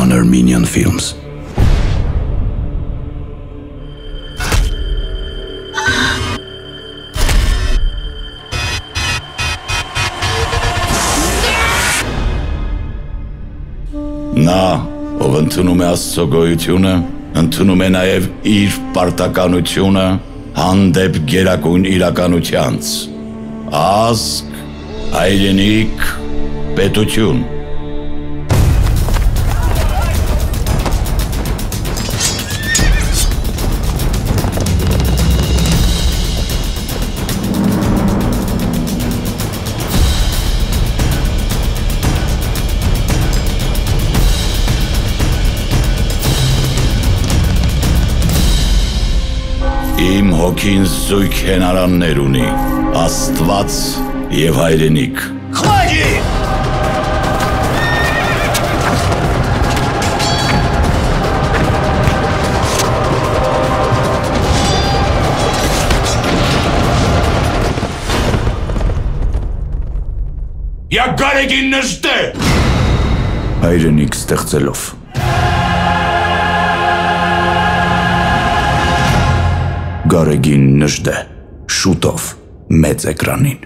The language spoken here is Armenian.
Honor Minion Films Նա, ով ընդունում է Աստծո գոյությունը, ընդունում է նաև իր պարտականությունը հանդեպ գերակույն իրականությանց։ Ազգ, հայրենիք, պետություն։ Իմ հոգին զույգ հենարաններ ունի, Աստված եւ հայրենիք։ Խմագի! Я գարեգին նշտե։ հայրենիք ստեղծելով Գարեգին նժդե շուտով մեծ էկրանին